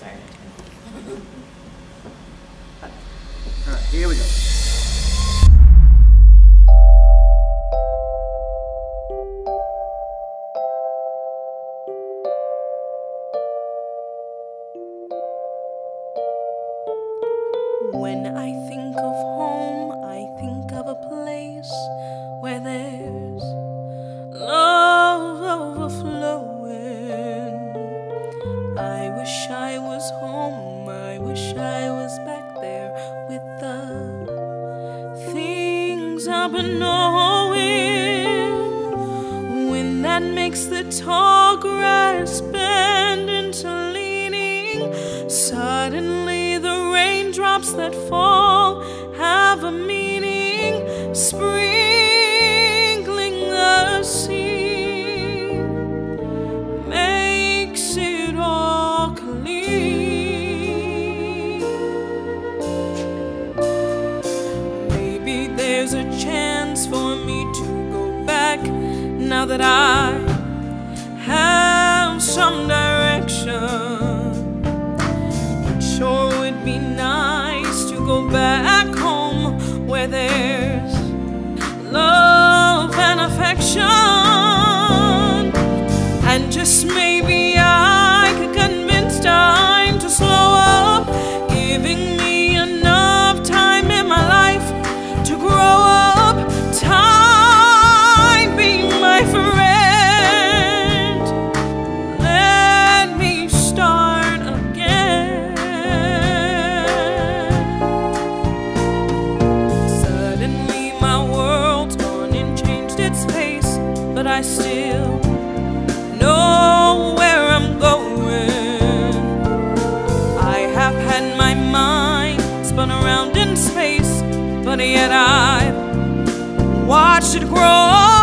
Sorry. All right, here we go. When I was back there with the things I've been knowing. When that makes the tall grass bend into leaning, suddenly the raindrops that fall have a meaning, sprinkling there's a chance for me to go back now that I its pace, but I still know where I'm going. I have had my mind spun around in space, but yet I've watched it grow.